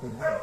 Mm-hmm.